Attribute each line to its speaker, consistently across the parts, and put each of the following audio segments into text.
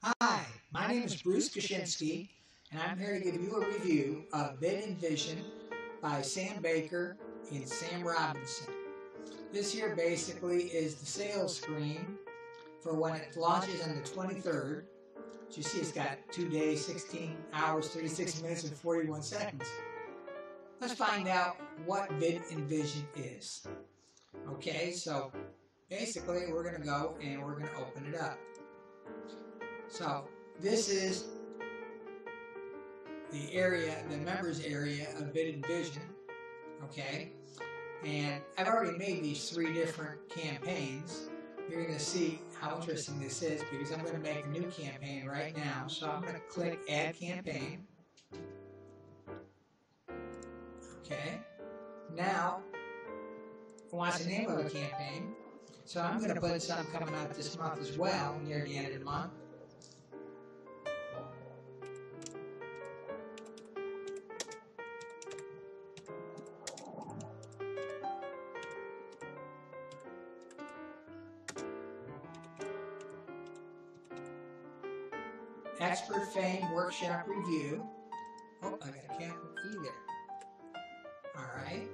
Speaker 1: Hi, my name is Bruce Kashinsky, and I'm here to give you a review of Vid Invision by Sam Bakker and Sam Robinson. This here basically is the sales screen for when it launches on the 23rd. As you see, it's got two days, 16 hours, 36 minutes, and 41 seconds. Let's find out what Bid and Vision is. Okay, so basically we're going to go and we're going to open it up. So this is the area, the members area of VidInvision, okay? And I've already made these three different campaigns. You're going to see how interesting this is because I'm going to make a new campaign right now. So I'm going to click Add Campaign. Okay. Now, it wants the name of a campaign. So I'm going to put some coming out this month as well, near the end of the month. Expert Fame Workshop Review. Oh, I got a capital E there. Alright.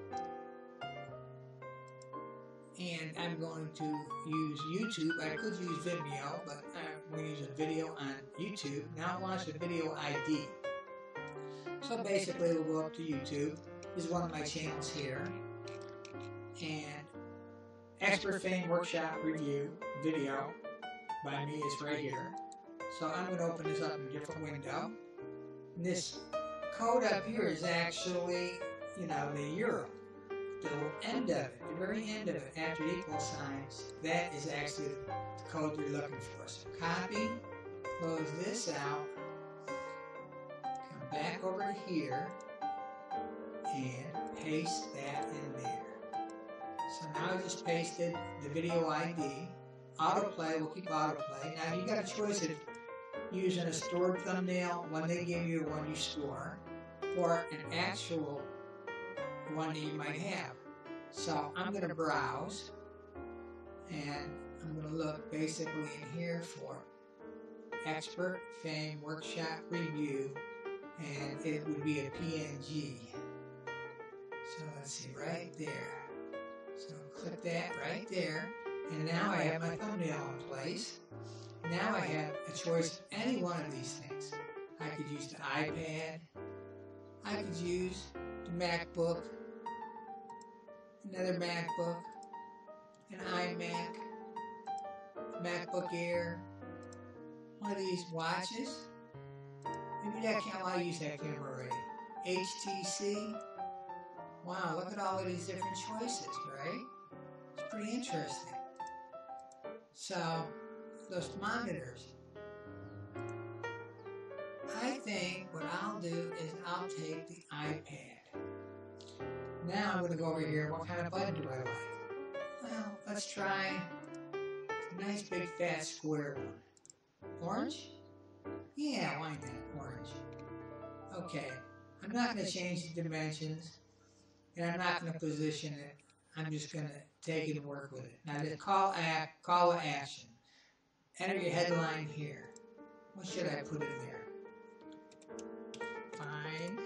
Speaker 1: And I'm going to use YouTube. I could use Vimeo, but I'm going to use a video on YouTube. Now I want a video ID. So basically we'll go up to YouTube. This is one of my channels here. And Expert Fame Workshop Review video by me is right here. So I'm going to open this up in a different window. And this code up here is actually, you know, the euro. The end of it, the very end of it, after equal signs, that is actually the code you're looking for. So copy, close this out, come back over to here, and paste that in there. So now I just pasted the video ID. Autoplay, we'll keep autoplay. Now you got a choice of using a stored thumbnail, one they give you one you store, or an actual one that you might have. So I'm going to browse, and I'm going to look basically in here for Expert Fame Workshop Review, and it would be a PNG. So let's see, right there. So click that right there, and now I have my thumbnail in place. Now I have a choice of any one of these things. I could use the iPad, I could use the MacBook, another MacBook, an iMac, MacBook Air, one of these watches. Maybe that camera, I'll use that camera already. HTC. Wow, look at all of these different choices, right? It's pretty interesting. So, those monitors. I think what I'll do is I'll take the iPad. Now I'm going to go over here. What kind of button do I like? Well, let's try a nice big fat square one. Orange? Yeah, why not orange? Okay, I'm not going to change the dimensions, and I'm not going to position it. I'm just going to take it and work with it. Now, the call, act, call action. Enter your headline here. What should I put in there? Find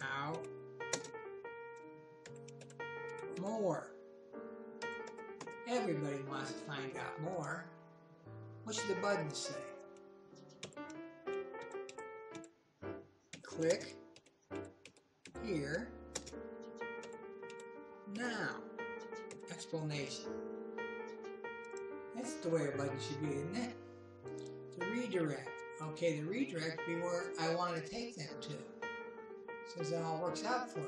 Speaker 1: out more. Everybody wants to find out more. What should the button say? Click here. Now, explanation. That's the way a button should be, isn't it? The redirect. Okay, the redirect be where I want to take them to. So that all works out for me.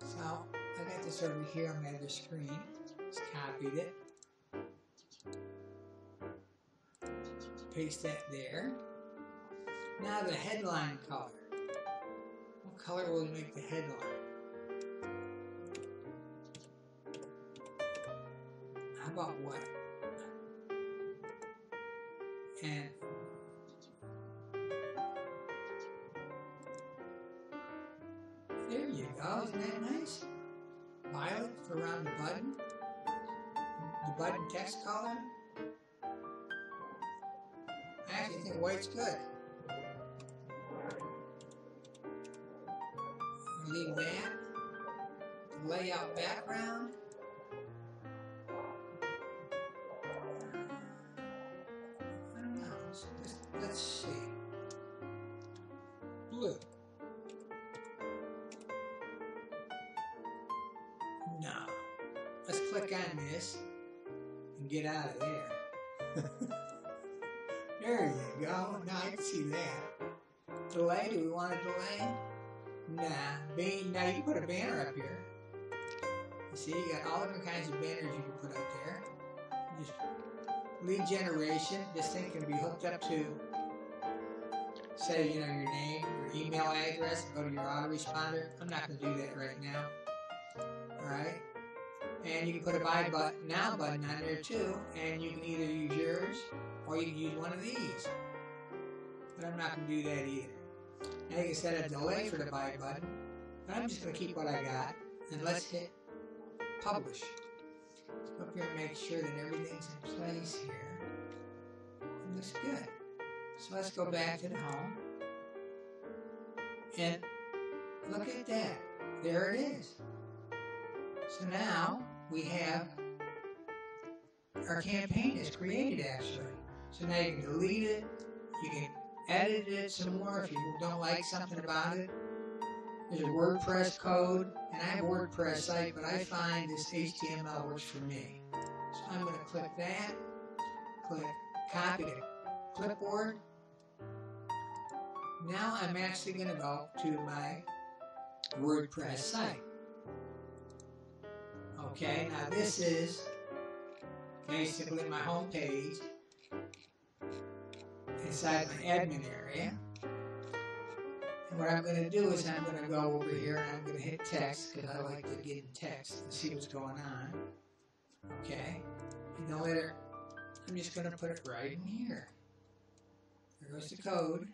Speaker 1: So I got this over here on the other screen. Just copied it. Paste that there. Now the headline color. What color will make the headline? How about what? And there you go, isn't that nice? Violet around the button. The button text color. I actually think white's good. Leave that. Layout background. Click on this and get out of there. there you go. Now I can see that. Delay, do we want to delay? Nah. Now you put a banner up here. You see, you got all different kinds of banners you can put up there. Just lead generation. This thing can be hooked up to, say, you know, your name, your email address, go to your autoresponder. I'm not going to do that right now. All right. And you can put a buy button now button on there too, and you can either use yours or you can use one of these. But I'm not going to do that either. Now you can set a delay for the buy button, but I'm just going to keep what I got, and let's hit publish. Up here and make sure that everything's in place here. It looks good. So let's go back to the home, and look at that. There it is. So now we have our campaign is created actually. So now you can delete it, you can edit it some more if you don't like something about it. There's a WordPress code, and I have a WordPress site, but I find this HTML works for me. So I'm going to click that, click copy to clipboard. Now I'm actually going to go to my WordPress site. Okay, now this is basically my home page inside my admin area. And what I'm going to do is I'm going to go over here and I'm going to hit text because I like to get in text and see what's going on. Okay, and then later I'm just going to put it right in here. There goes the code.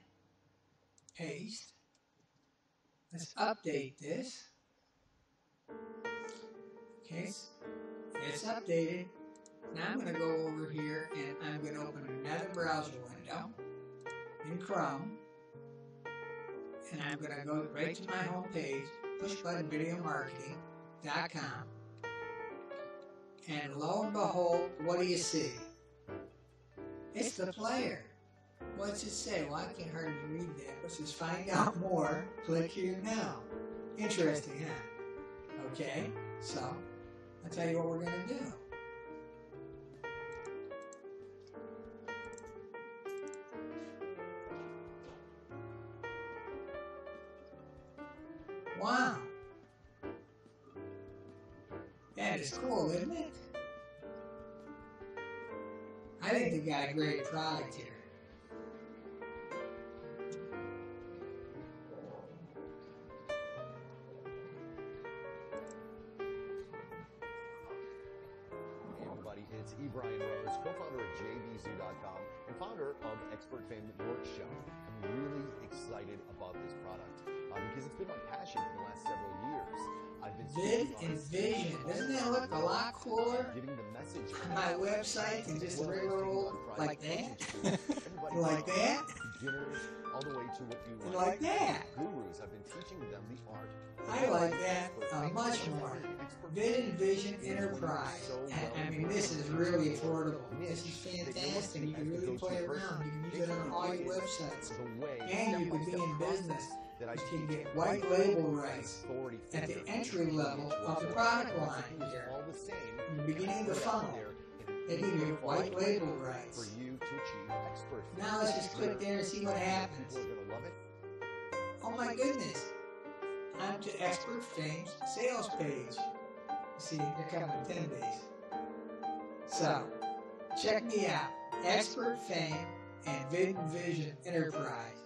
Speaker 1: Paste. Let's update this. Okay, it's updated. Now I'm going to go over here and I'm going to open another browser window in Chrome. And I'm going to go right to my home page, pushbuttonvideomarketing.com. And lo and behold, what do you see? It's the player. What's it say? Well, I can hardly read that. Let's just find out more. Click here now. Interesting, huh? Okay, so I'll tell you what we're going to do. Wow. That is cool, isn't it? I think they got a great product here.
Speaker 2: Expert Fame Workshop. I'm really excited about this product uh, because it's been my passion for the last several years. I've been
Speaker 1: Vid
Speaker 2: Invision.
Speaker 1: Doesn't that look a lot cooler
Speaker 2: Giving the message
Speaker 1: on my website than just a regular old like that? Like that?
Speaker 2: Beginners all the way to what you like.
Speaker 1: like that?
Speaker 2: Gurus, I've been teaching them the art.
Speaker 1: I like that uh, much more. And Vision Enterprise. I mean, this is really affordable. This is fantastic. You can really play around. You can use it on all your websites. And you can be in business.
Speaker 2: that I
Speaker 1: You can get white label rights at the entry level of the product line here.
Speaker 2: all the same
Speaker 1: In the beginning of the funnel, they give you white label
Speaker 2: for you to achieve expert
Speaker 1: Now let's just click there and see what happens.
Speaker 2: Gonna love it.
Speaker 1: Oh my goodness. I'm to Expert Fame's sales page. You see, they're coming in 10 days. So, check me out. Expert Fame and Vid Vision Enterprise.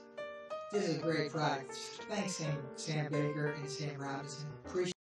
Speaker 1: This is a great product. Thanks, Sam, Sam Bakker and Sam Robinson. Appreciate